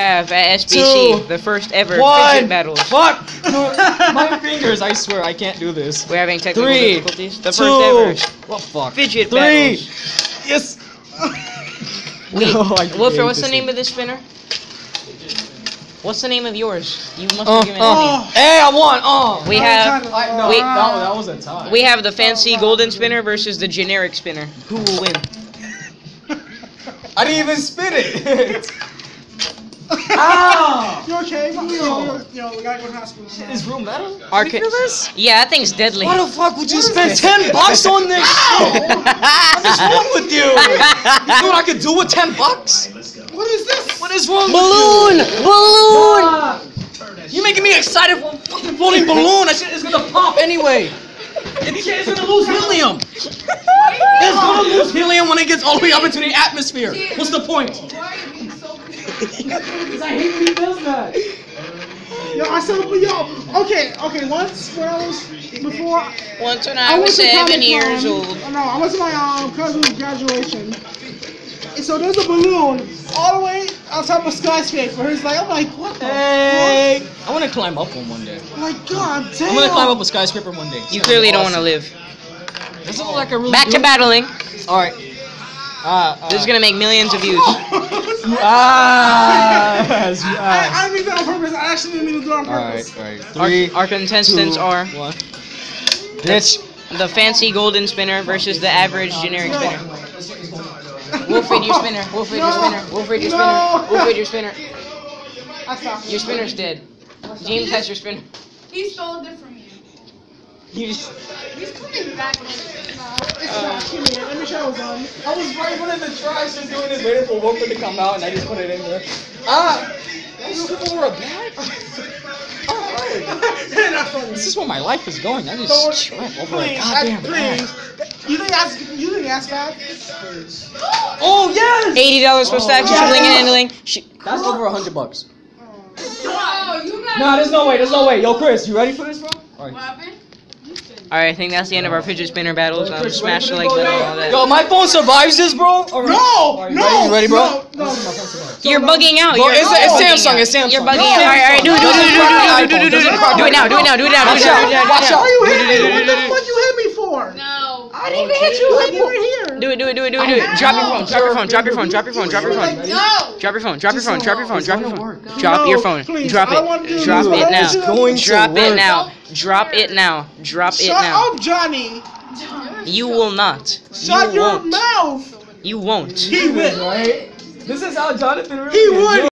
have at SBC Two, the first ever One. fidget battles. Fuck. My fingers. I swear I can't do this. We're having technical Three, difficulties. The two, first ever What fuck? fidget Three. battles. Yes. Wait, No, I Wolfer, what's the name thing. of this spinner? What's the name of yours? You must Uh, have given it uh, Hey, I won. Oh. We have I, no, we- that, that was a tie. we have the fancy golden spinner versus the generic spinner. Who will win? I didn't even spin it. Oh. Ow! You okay? Yo, yo, yo, we gotta go to hospital. Is room better? Arca- Think of this? yeah, that thing's deadly. Why the fuck would you spend ten bucks on this shit? What's wrong with you? You know what I could do with ten bucks? What is this? What is wrong balloon, with you? balloon. with you? You making me excited for a fucking floating balloon? That shit is gonna pop anyway. It's, it's gonna lose helium. It's gonna lose helium when it gets all the way up into the atmosphere. What's the point? Because I hate when he does that. Yo, I said, yo, okay, okay. Once when I was before, Once when I I was seven years Con. old. No, I went to my um, cousin's graduation. And so there's a balloon all the way on top of skyscraper. He's like, I'm like, what the Hey, I want to climb up one one day. fuck? Like, god damn. I'm gonna climb up a skyscraper one day. You clearly don't want to live. Does it look like a really Back to battling. All right. Uh, uh, This is gonna make millions of views. Ah, yes, I, yes. I didn't mean that on purpose. I actually didn't mean to do it on purpose. all right. Our, Three, our contestants two, are one. Bitch. the fancy golden spinner versus the average generic spinner. Wilfred, your spinner. Wilfred, your spinner. Wilfred, your spinner. No. Wilfred, your spinner. I. Your spinner's dead. James has your spinner. He stole it from you. You just. He's coming back. It's. Give me it. Let me show it on. I was right when the trash just doing this, waiting for Wolfer to come out, and I just put it in there. Ah! Those people were a bad. Not. This is where my life is going. I Don't just trip over a goddamn I- ass. please. You think that's you think that's bad? Oh yes! Eighty dollars for stacks, yeah. shipping and handling. Sh- That's over a hundred bucks. Oh, you got Nah, there's no way. There's no way. Yo, Chris, you ready for this, bro? All What right. Happened? Alright, I think that's the end of our fidget spinner battles. Um, Chris, you smash the like button and all that. Yo, my phone survives this, bro. All right. No, All right, you no, ready? You ready, bro? no, no. You're bugging out. Bro, You're it's, it's. Samsung. It's Samsung. You're bugging It's out. Alright, alright, do it, do it, do it, do it, do it, do it, do it, do it, do it. Do it now, do it now, do it now, do it now, do it now, Watch do it out. now. Why you hit me? What the fuck you hit me for? No. I didn't oh, even hit you. Like you were here. Do it, do it, do it, do it, do it. Drop your phone, drop your phone, drop your phone, drop your phone, drop your phone. No. Drop your phone, drop your phone, drop your phone, drop your phone. Drop your phone. Drop it. Drop it now. wanna do going to Drop it now. Drop it now. Drop it Shut now. up, Johnny. You will not. Shut You your won't. mouth. You won't. He will. Right? This is how Jonathan really He would.